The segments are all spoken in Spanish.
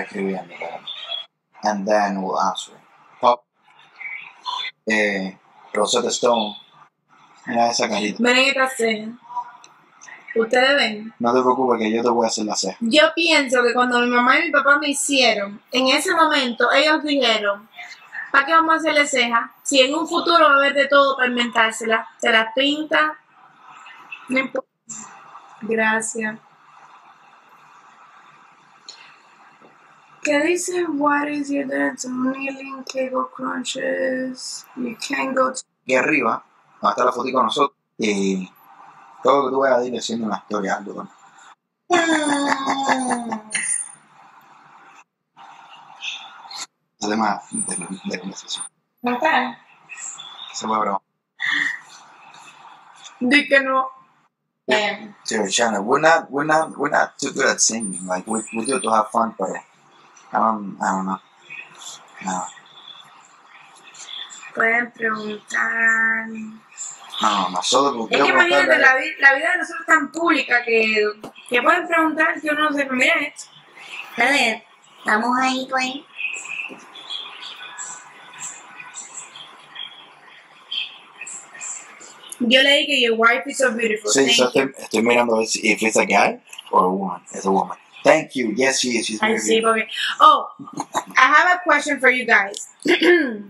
Escribiendo, espérate. And then we'll answer. Pop. Eh, Rosetta Stone. Mira esa carita. Miren esta ceja. Ustedes ven. No te preocupes que yo te voy a hacer la ceja. Yo pienso que cuando mi mamá y mi papá me hicieron, en ese momento ellos dijeron, ¿para qué vamos a hacerle ceja? Si en un futuro va a haber de todo para inventársela. Se la pinta. No importa. Gracias. ¿Qué dice? What is your dance? Kneeling cable crunches. You can't go to... Aquí arriba va a estar la foto con nosotros. Y todo lo que tú vayas a ir haciendo una historia, algo. Además de, de conversación. Ok. Se puede grabar. Di que no. Bien. Dear Shanna, we're not, we're not, we're not too good at singing. Like we, we do to have fun, but Don't, I don't know. No, Pueden preguntar. no, nosotros Es que imagínate, la, vi- la vida de nosotros es tan pública que, que pueden preguntar que uno no se mira esto. Dale, estamos ahí, pues. Yo leí que your wife is so beautiful. Sí, yo estoy, estoy mirando a ver si if it's a guy or a woman. It's a woman. Thank you. Yes, she is. She's Ay, very sí, beautiful. porque. Oh, I have a question for you guys.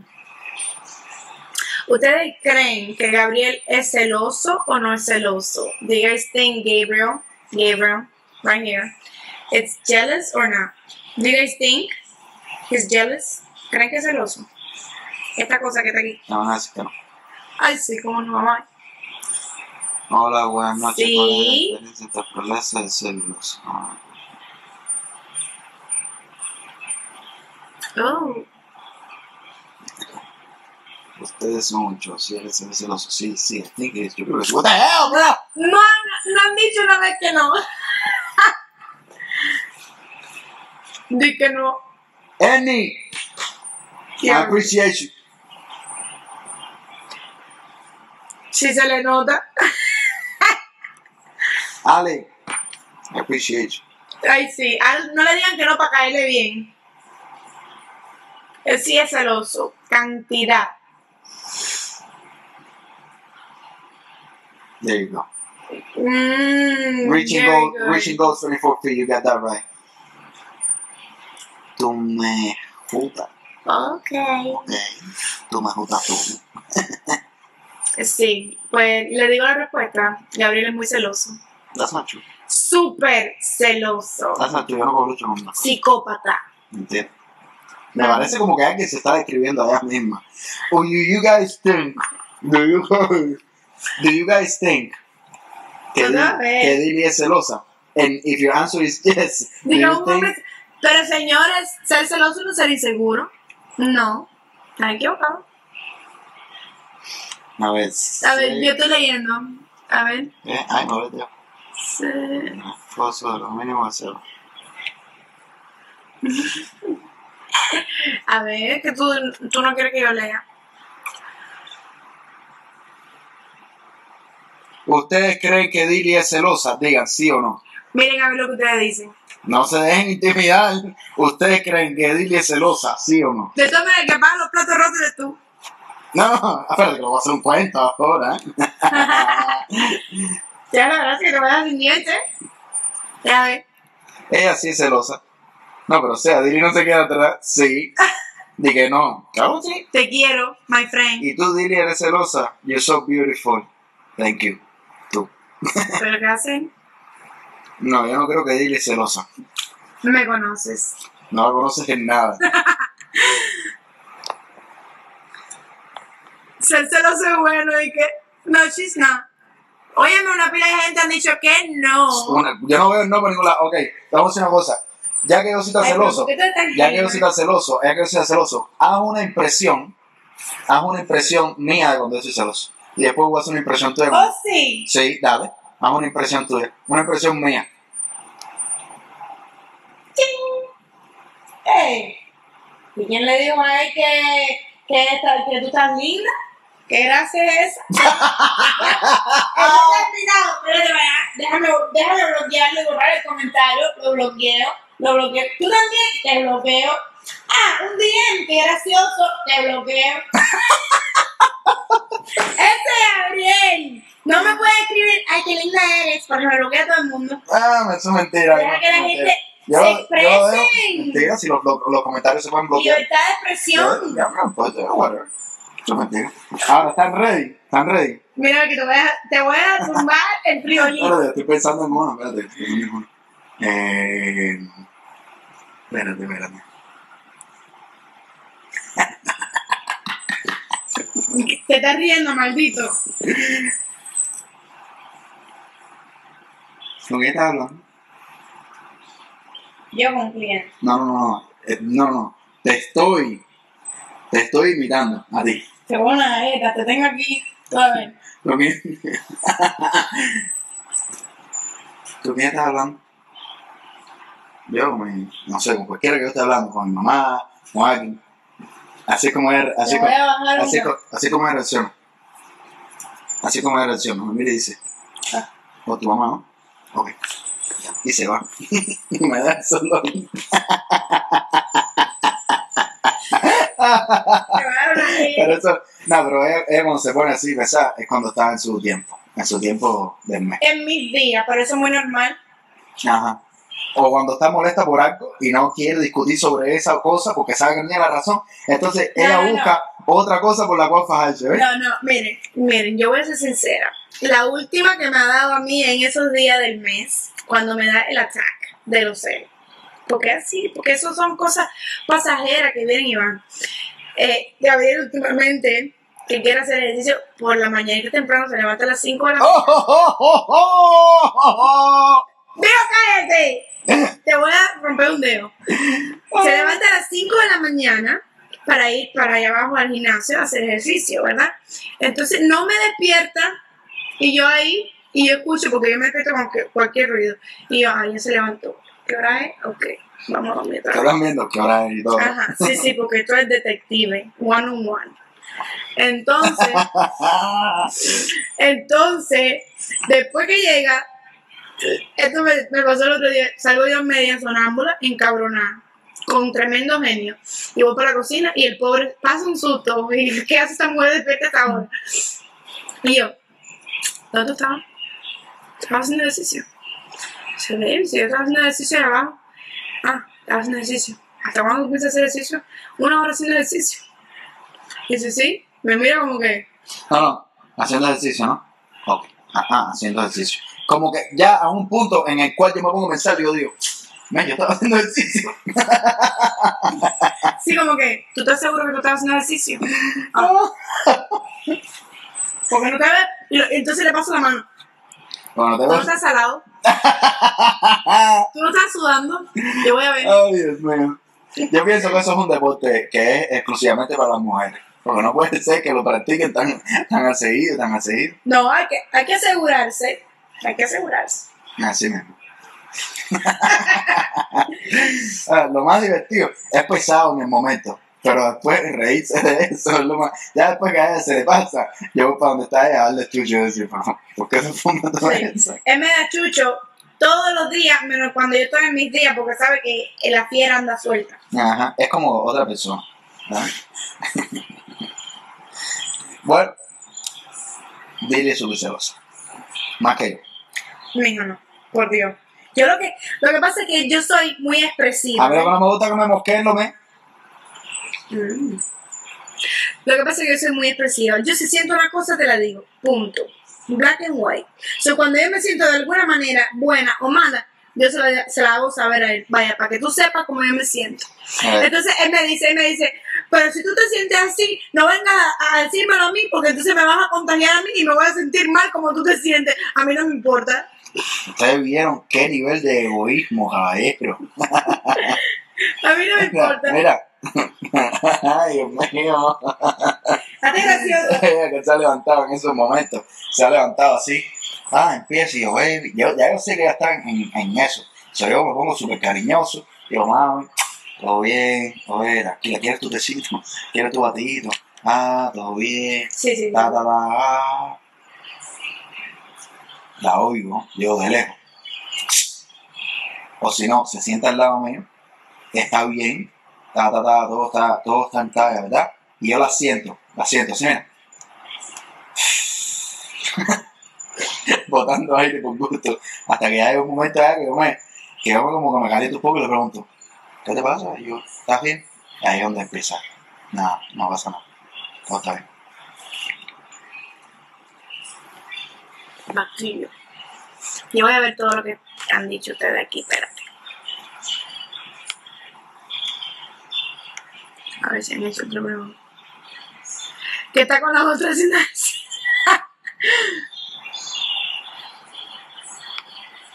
¿Ustedes creen que Gabriel es celoso o no es celoso? Do you guys think Gabriel, Gabriel, right here, it's jealous or not? Do you guys think he's jealous? ¿Creen que es celoso? Esta cosa que está aquí. No, no, no. Ay, sí, como no, mamá. Hola, buenas noches. Sí. ¿Cuál es la diferencia entre proleza y celos? Ah, Oh, Ustedes son muchos. Si eres celoso. Sí, sí. Is. Yo creo que. What the hell, bro? no, no, han dicho una vez que no. Di que no. Annie, I appreciate you. Si se le nota. Ale, I appreciate you. Ay, sí. No le digan que no para caerle bien. Él sí es celoso. Cantidad. There you go. Mm, Reaching goal, reaching goals 24 feet. You got that right. Tú me judas. Ok. Ok. Tú me judas tú. Sí. Pues le digo la respuesta. Gabriel es muy celoso. That's not true. Súper celoso. That's not true. Yo no puedo luchar con. Psicópata. ¿Entiendes? Me parece como que alguien se está describiendo a ella misma. Oh, you, you guys think, do you guys, do you guys think que, que Dili es celosa? And if your answer is yes, Diga un hombre. Pero señores, ser celoso no ser inseguro. No. Está equivocado. a ver, A ver, yo estoy leyendo. A ver. Eh, ay, no, vete. Sí. Esfuerzo de lo mínimo de cero. A ver, que tú, tú no quieres que yo lea. ¿Ustedes creen que Dili es celosa? Digan sí o no. Miren a ver lo que ustedes dicen. No se dejen intimidar. ¿Ustedes creen que Dili es celosa? ¿Sí o no? De todas maneras, que paga los platos rotos eres tú. No, espérate que lo voy a hacer un cuento ahora. Ya la verdad es que te voy a sin dientes. Ya ver. Ella sí es celosa. No, pero o sea, Dili no se queda atrás. Sí. Di que no. Claro sí. Te quiero, my friend. Y tú, Dili, eres celosa. You're so beautiful. Thank you. Tú. ¿Pero qué hacen? No, yo no creo que Dili es celosa. Me conoces. No la conoces en nada. Ser celoso es bueno y que. No, she's not. Óyeme, una pila de gente han dicho que no. Una- yo no veo no por ningún lado. Ok, vamos a decir una cosa. Ya que yo soy tan celoso, ¿por qué tú eres tan ya que yo soy tan celoso, ya que yo soy tan celoso, haz una impresión, haz una impresión mía de cuando yo soy celoso. Y después voy a hacer una impresión tuya. Oh, sí. Sí, dale. Haz una impresión tuya. Una impresión mía. Ey. ¿Y quién le dijo a él que, que, tú estás linda? ¿Qué gracia es esa? Eso terminado. Espérate. Déjame, déjame bloquearlo y borrar el comentario. Lo bloqueo. Lo bloqueo. Tú también, te bloqueo. Ah, un qué gracioso, te bloqueo. ¡Ese es Gabriel! No me puedes escribir, ay, qué linda eres, porque me bloquea todo el mundo. Ah, eso es mentira. Deja que la no, gente yo, se yo expresen. mentira, si los, los, los comentarios se pueden bloquear. Libertad de expresión. Ya, ya, pues, whatever. Eso es mentira. Ahora, ¿están ready? ¿Están ready? Mira que te voy a, te voy a tumbar el. Espérate, estoy pensando en uno, espérate. Eh, espérate, espérate. Te estás riendo, maldito. ¿Con quién estás hablando? Yo con un cliente. No, no, no. eh, no, no. Te estoy. Te estoy imitando a ti. Te voy una te tengo aquí todavía. ¿Con quién? ¿Con quién estás hablando? Yo, con no sé, con cualquiera que yo esté hablando, con mi mamá, con alguien. Así como es, así como, así, una. co- así como es reacción. Así como es reacción. Me mira y dice, Ah. o tu mamá, ¿no? Ok. Y se va. y me da el solo. Pero eso, no, pero cuando se pone así, ¿verdad? Es cuando está en su tiempo, en su tiempo del mes. En mis días, pero eso es muy normal. Ajá. O cuando está molesta por algo y no quiere discutir sobre esa cosa porque sabe que no tiene la razón, entonces No, ella no, busca otra cosa por la cual fajarse, ¿ves? No, no, miren, miren, yo voy a ser sincera. La última que me ha dado a mí en esos días del mes, cuando me da el attack de los celos. Porque así, porque eso son cosas pasajeras que vienen y van. Eh, Gabriel últimamente, que quiere hacer ejercicio por la mañana y temprano, se levanta a las 5 de la mañana. ¡Oh, oh, oh, oh, oh, oh, oh! ¡Dios, cállate! Te voy a romper un dedo. Se levanta a las 5 de la mañana para ir para allá abajo al gimnasio a hacer ejercicio, ¿verdad? Entonces no me despierta y yo ahí, y yo escucho, porque yo me despierto con cualquier ruido. Y yo, ah, ya se levantó. ¿Qué hora es? Ok, vamos a dormir otra ¿Qué vez. están viendo? ¿Qué hora es todo? Ajá, sí, sí, porque tú eres detective, one on one. Entonces, entonces, después que llega, esto me, pasó el otro día, salgo yo media sonámbula, encabronada, con tremendo genio, y voy para la cocina y el pobre pasa un susto, y ¿qué hace esta mujer despierta a esta hora? Y yo, ¿dónde estaba? Estaba haciendo ejercicio. Se ve, si yo estaba haciendo ejercicio de abajo. Ah, estaba haciendo ejercicio. ¿Hasta cuándo comienza a hacer ejercicio? Una hora haciendo ejercicio. Y dice, sí, me mira como que, No, no, haciendo ejercicio, ¿no? Ok, ajá, haciendo ejercicio. Como que ya a un punto en el cual yo me pongo a pensar, yo digo, man, yo estaba haciendo ejercicio. sí, como que, ¿tú estás seguro que tú estás haciendo ejercicio? Ah, porque no te lo- Entonces le paso la mano. Bueno, te Tú no estás salado, tú no estás sudando. Yo voy a ver. Ay, Dios mío. Yo pienso que eso es un deporte que es exclusivamente para las mujeres. Porque no puede ser que lo practiquen tan, tan seguido, tan seguido. No, hay que, hay que asegurarse. Hay que asegurarse. Así mismo. Ah, lo más divertido es pesado en el momento. Pero después reírse de eso es lo más. Ya después que a ella se le pasa, yo voy para donde está ella a darle chucho y decir, "Pero, ¿por qué se fuma todo Sí. eso? Él me da chucho todos los días, menos cuando yo estoy en mis días, porque sabe que la fiera anda suelta. Ajá, es como otra persona. bueno, dile su viceversa. Más que yo. Mijo, no, por Dios. Yo lo que, lo que pasa es que yo soy muy expresiva. A que no me gusta que me mosqueen lo me. Mm. Lo que pasa es que yo soy muy expresiva. Yo si siento una cosa te la digo. Punto. Black and white. So, cuando yo me siento de alguna manera buena o mala, yo se la, se la hago saber a él. Vaya, para que tú sepas cómo yo me siento. Entonces él me dice, él me dice, pero si tú te sientes así, no vengas a, a decírmelo a mí, porque entonces me vas a contagiar a mí y me voy a sentir mal como tú te sientes. A mí no me importa. Ustedes vieron qué nivel de egoísmo, caballero. A mí no me importa. Mira. Ay, Dios mío. Que se ha levantado en esos momentos. Se ha levantado así. Ah, empieza y yo, baby. Yo, ya yo sé que ya están en, en eso. So, yo me pongo súper cariñoso. Digo, mami, todo bien, todo bien, tranquila, ¿quieres tu tecito? ¿Quieres tu batito? Ah, todo bien. Sí, sí. Ta, ta, ah. La oigo, yo de lejos. O si no, se sienta al lado mío, está bien, ta, ta, ta, todo está, todo está en talla, ¿verdad? Y yo la siento, la siento, ¿sí? Mira. Botando aire por gusto. Hasta que ya hay un momento que yo me, que yo como que me caliento un poco y le pregunto, ¿qué te pasa? Y yo, ¿estás bien? Y ahí es donde empieza. Nada, no pasa nada. Todo está bien. Vacío. Yo voy a ver todo lo que han dicho ustedes aquí, espérate. A ver si han hecho otra pregunta. ¿Qué está con las otras?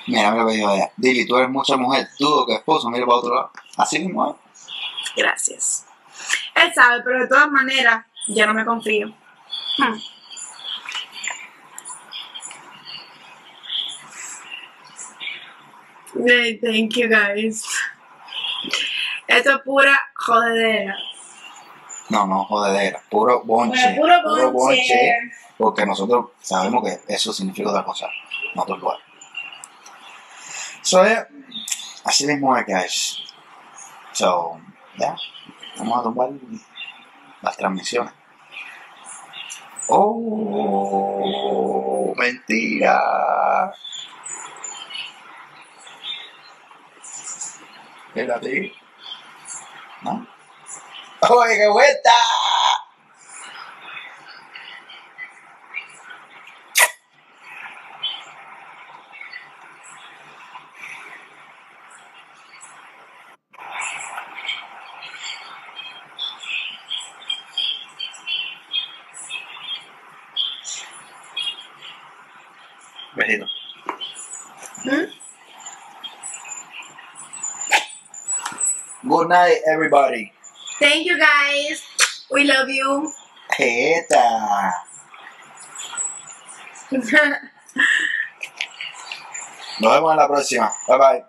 Mira, mira lo que dijo ella. Dili, tú eres mucha mujer, dudo que esposo mire para otro lado. Así mismo es. Gracias. Él sabe, pero de todas maneras, ya no me confío. Hmm. Hey, thank you guys. Esto es pura jodedera. No, no, jodedera. Puro bonche. Bueno, puro bonche. Porque nosotros sabemos que eso significa otra cosa. En otros lugares. So, yeah, así mismo es que es. So, ya. Vamos a tomar las transmisiones. Oh, mentira. Espérate. ¿No? ¡Oye, qué vuelta! Good night, everybody. Thank you guys. We love you. Eta. Nos vemos en la próxima. Bye bye.